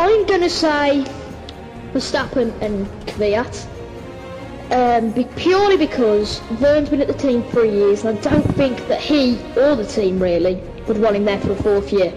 I'm gonna say Verstappen and Kvyat. Um, be, purely because Vergne's been at the team three years, and I don't think that he or the team really would want him there for a fourth year.